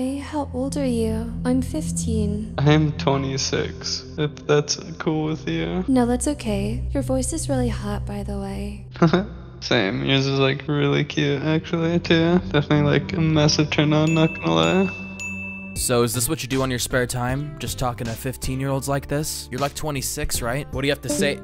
Hi, how old are you? I'm 15. I'm 26, if that's cool with you. No, that's okay. Your voice is really hot, by the way. Same, yours is like really cute actually too. Definitely like a massive turn on, not gonna lie. So is this what you do on your spare time? Just talking to 15 year olds like this? You're like 26, right? What do you have to say?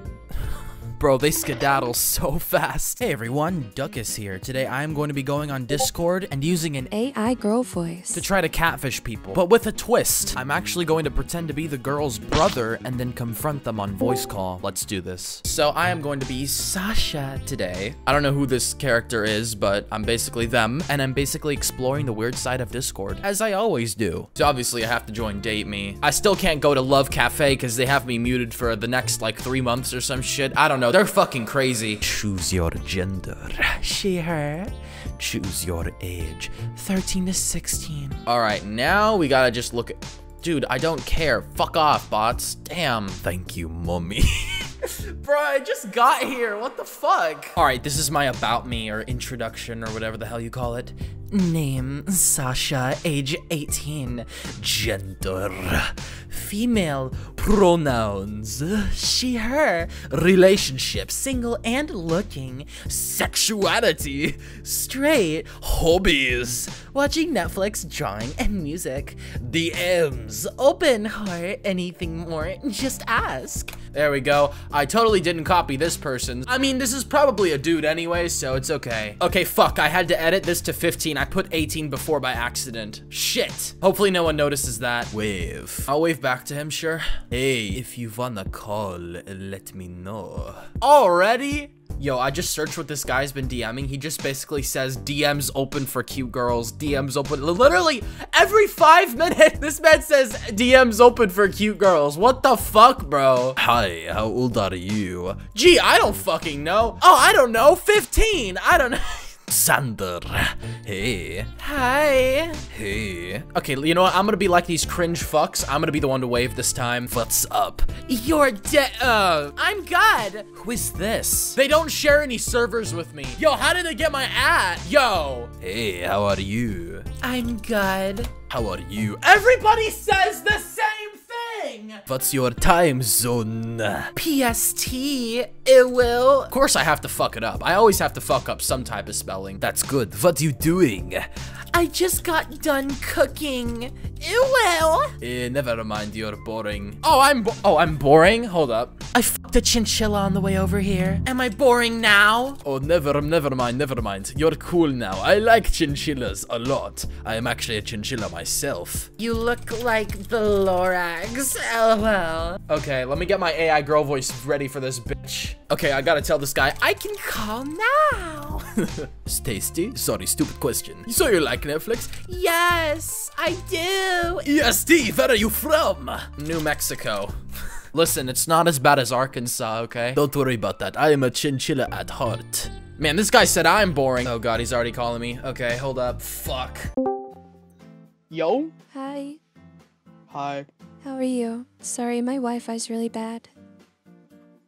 Bro, they skedaddle so fast. Hey everyone, Duckus here. Today I am going to be going on Discord and using an AI girl voice. to try to catfish people, but with a twist. I'm actually going to pretend to be the girl's brother and then confront them on voice call. Let's do this. So I am going to be Sasha today. I don't know who this character is, but I'm basically them, and I'm basically exploring the weird side of Discord, as I always do. So obviously I have to join Date Me. I still can't go to Love Cafe because they have me muted for the next like three months or some shit. I don't know. They're fucking crazy. Choose your gender. She, her. Choose your age. 13 to 16. All right, now we gotta just look at. Dude, I don't care. Fuck off, bots. Damn. Thank you, mommy. Bro, I just got here. What the fuck? All right, this is my about me or introduction or whatever the hell you call it. Name Sasha, age 18. Gender female. Pronouns she, her. Relationship single and looking. Sexuality straight. Hobbies watching Netflix, drawing, and music. DMs open heart. Anything more, just ask. There we go. I totally didn't copy this person. I mean, this is probably a dude anyway, so it's okay. Okay, fuck. I had to edit this to 15. I put 18 before by accident. Shit. Hopefully no one notices that. Wave. I'll wave back to him, sure. Hey, if you wanna call, let me know. Already? Yo, I just searched what this guy's been DMing. He just basically says DMs open for cute girls. DMs open. Literally every five minutes, this man says DMs open for cute girls. What the fuck, bro? Hi, how old are you? Gee, I don't fucking know. Oh, I don't know. 15. I don't know. Sander. Hey. Hi. Hey. Okay, you know what? I'm gonna be like these cringe fucks. I'm gonna be the one to wave this time. What's up? You're dead. Uh, I'm God. Who is this? They don't share any servers with me. Yo, how did they get my ad? Yo. Hey, how are you? I'm good. How are you? Everybody says the What's your time zone? PST. It will. Of course I have to fuck it up. I always have to fuck up some type of spelling. That's good. What you doing? I just got done cooking. Will. Eh, never mind. You're boring. Oh, I'm bo oh I'm boring. Hold up. I fucked a chinchilla on the way over here. Am I boring now? Oh, never, never mind, never mind. You're cool now. I like chinchillas a lot. I am actually a chinchilla myself. You look like the Lorax. LOL. Okay, let me get my AI girl voice ready for this bitch. Okay, I gotta tell this guy I can call now. It's tasty. Sorry, stupid question. So you like Netflix? Yes, I do. EST, where are you from? New Mexico. Listen, it's not as bad as Arkansas, okay? Don't worry about that. I am a chinchilla at heart. Man, this guy said I'm boring. Oh god, he's already calling me. Okay, hold up. Fuck. Yo. Hi, Hi. how are you? Sorry, my Wi-Fi's really bad.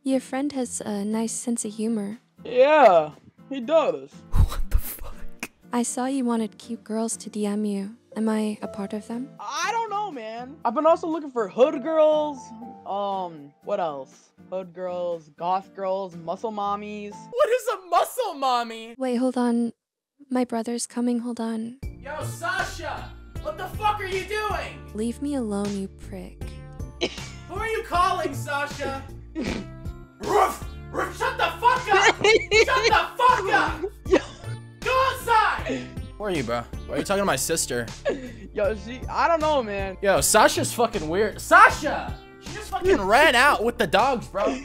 Your friend has a nice sense of humor. Yeah, he does. What the fuck? I saw you wanted cute girls to DM you. Am I a part of them? I don't know, man. I've been also looking for hood girls. Um, what else? Hood girls, goth girls, muscle mommies. What is a muscle mommy? Wait, hold on. My brother's coming, hold on. Yo, Sasha! What the fuck are you doing? Leave me alone, you prick. Who are you calling, Sasha? Roof! Roof, shut the fuck up! shut the fuck up! Go outside! Where are you, bro? Why are you talking to my sister? Yo, she, I don't know, man. Yo, Sasha's fucking weird. Sasha! She just fucking ran out with the dogs, bro.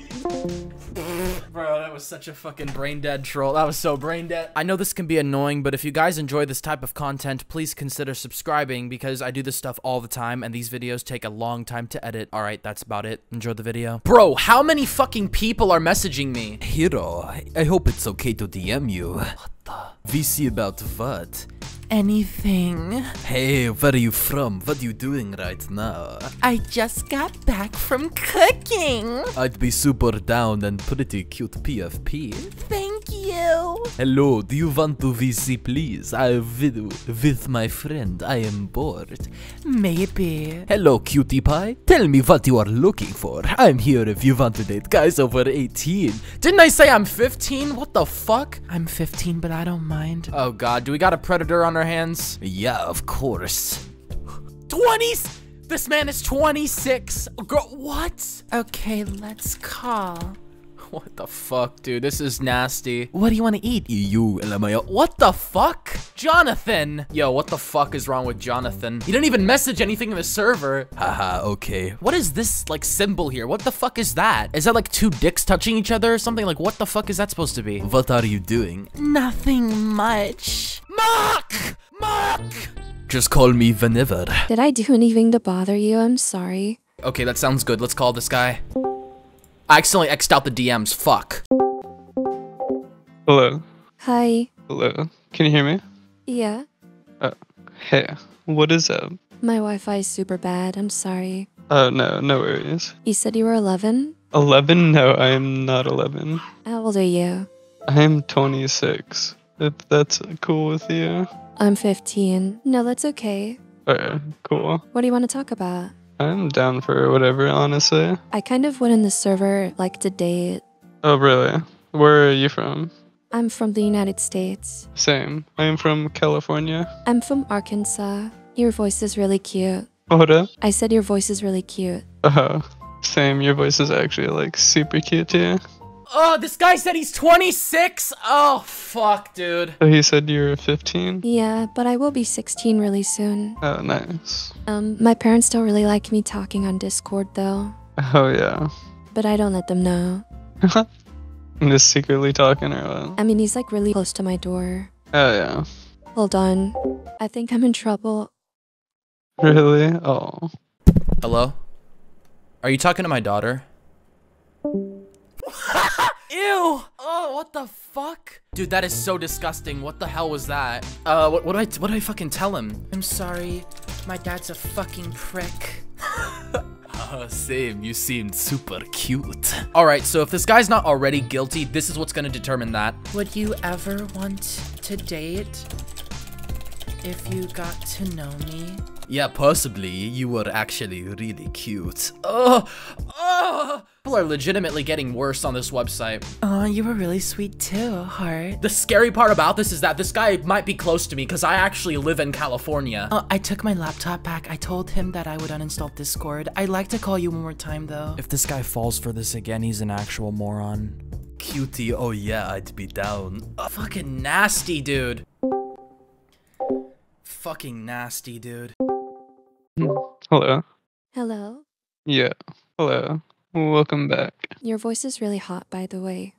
Bro, that was such a fucking brain dead troll. That was so brain dead. I know this can be annoying, but if you guys enjoy this type of content, please consider subscribing because I do this stuff all the time and these videos take a long time to edit. All right, that's about it. Enjoy the video. Bro, how many fucking people are messaging me? Hiro, I hope it's okay to DM you. What the? VC about what? Anything. Hey, where are you from? What are you doing right now? I just got back from cooking. I'd be super down and pretty cute PFP. Thank you. Hello, do you want to VC, please? I will with my friend. I am bored. Maybe. Hello, cutie pie. Tell me what you are looking for. I'm here if you want to date guys over 18. Didn't I say I'm 15? What the fuck? I'm 15, but I don't mind. Oh god, do we got a predator on our hands? Yeah, of course. 20s? This man is 26. Girl, what? Okay, let's call. What the fuck, dude? This is nasty. What do you want to eat? You, LMAO. What the fuck? Jonathan! Yo, what the fuck is wrong with Jonathan? He didn't even message anything in the server. Haha, okay. What is this, like, symbol here? What the fuck is that? Is that, like, two dicks touching each other or something? Like, what the fuck is that supposed to be? What are you doing? Nothing much. Mark! Mark! Just call me whenever. Did I do anything to bother you? I'm sorry. Okay, that sounds good. Let's call this guy. I accidentally X'd out the DMs. Fuck. Hello. Hi. Hello. Can you hear me? Yeah. Uh, hey. What is up? My Wi Fi is super bad. I'm sorry. Oh no, no worries. You said you were 11? 11? No, I am not 11. How old are you? I am 26. If that's cool with you. I'm 15. No, that's okay. Alright, cool. What do you want to talk about? I'm down for whatever, honestly. I kind of went in the server like to date. Oh, really? Where are you from? I'm from the United States. Same. I am from California. I'm from Arkansas. Your voice is really cute. What up? I said your voice is really cute. Oh, same. Your voice is actually like super cute too. Oh, this guy said he's 26? Oh, fuck, dude. So he said you're 15? Yeah, but I will be 16 really soon. Oh, nice. Um, my parents don't really like me talking on Discord though, Oh, yeah. but I don't let them know. I'm just secretly talking or what? I mean, he's like really close to my door. Oh, yeah. Hold on. I think I'm in trouble. Really? Oh. Hello? Are you talking to my daughter? Ew! Oh, what the fuck? Dude, that is so disgusting. What the hell was that? Uh, what, what do I, what do I fucking tell him? I'm sorry. My dad's a fucking prick. Uh, same, you seemed super cute. Alright, so if this guy's not already guilty, this is what's gonna determine that. Would you ever want to date if you got to know me? Yeah, possibly. You were actually really cute. Oh, oh! People are legitimately getting worse on this website. Oh, you were really sweet too, heart. The scary part about this is that this guy might be close to me because I actually live in California. Oh, I took my laptop back. I told him that I would uninstall Discord. I'd like to call you one more time though. If this guy falls for this again, he's an actual moron. Cutie, oh yeah, I'd be down. Uh, fucking nasty, dude. Fucking nasty, dude. Hello. Hello? Yeah. Hello. Welcome back. Your voice is really hot, by the way.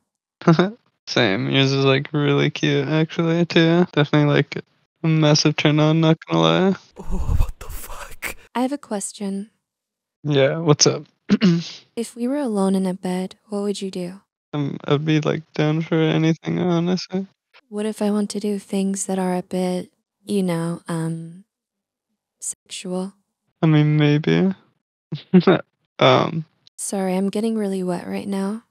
Same. Yours is like really cute, actually, too. Definitely like a massive turn on, not gonna lie. Oh, what the fuck? I have a question. Yeah, what's up? If we were alone in a bed, what would you do? um, I'd be like down for anything, honestly. What if I want to do things that are a bit, you know, um, sexual? I mean, maybe. um, Sorry, I'm getting really wet right now.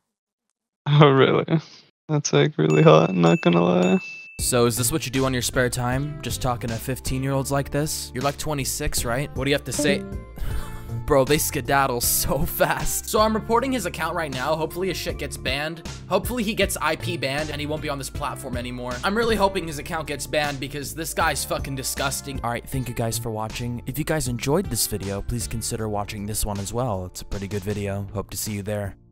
oh, really? That's like really hot, not gonna lie. So is this what you do on your spare time? Just talking to 15 year olds like this? You're like 26, right? What do you have to say? Bro, they skedaddle so fast. So I'm reporting his account right now. Hopefully his shit gets banned. Hopefully he gets IP banned and he won't be on this platform anymore. I'm really hoping his account gets banned because this guy's fucking disgusting. Alright, thank you guys for watching. If you guys enjoyed this video, please consider watching this one as well. It's a pretty good video. Hope to see you there.